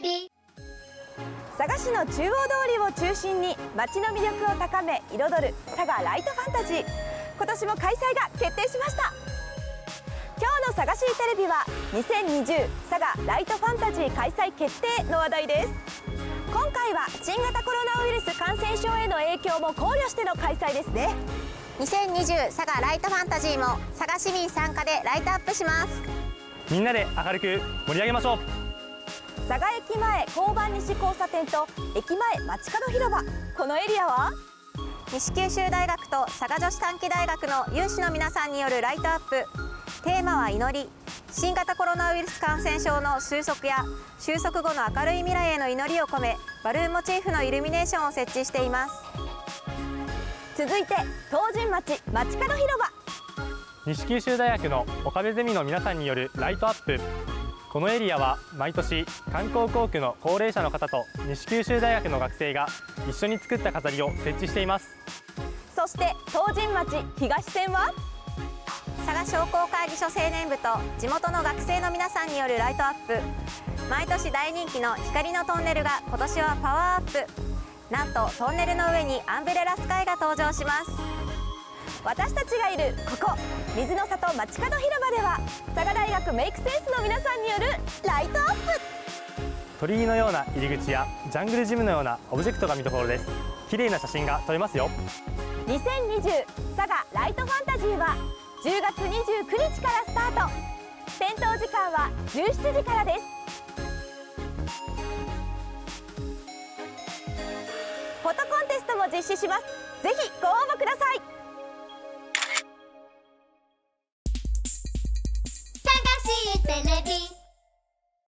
ビ佐賀市の中央通りを中心に街の魅力を高め彩る佐賀ライトファンタジー。今年も開催が決定しました。今日の佐賀市テレビは2020佐賀ライトファンタジー開催決定の話題です。今回は新型コロナウイルス感染症への影響も考慮しての開催ですね。2020佐賀ライトファンタジーも佐賀市民参加でライトアップします。みんなで明るく盛り上げましょう佐賀駅前交番西交差点と駅前街角広場。このエリアは？西九州大学と佐賀女子短期大学の有志の皆さんによるライトアップ。テーマは祈り。新型コロナウイルス感染症の収束や収束後の明るい未来への祈りを込めバルーンモチーフのイルミネーションを設置しています。続いて東神町街角広場。西九州大学の岡部ゼミの皆さんによるライトアップ。このエリアは毎年勧興校区の高齢者の方と西九州大学の学生が一緒に作った飾りを設置しています。そして東神町東線は？佐賀商工会議所青年部と地元の学生の皆さんによるライトアップ。毎年大人気の光のトンネルが今年はパワーアップ。なんとトンネルの上にアンブレラスカイが登場します。私たちがいるここ水の里街角広場では佐賀大学メイクセンスの皆さんによるライトアップ。鳥居のような入り口やジャングルジムのようなオブジェクトが見どころです。綺麗な写真が撮れますよ。2020佐賀ライトファンタジーは10月29日からスタート。点灯時間は17時からです。フォトコンテストも実施します。ぜひご応募ください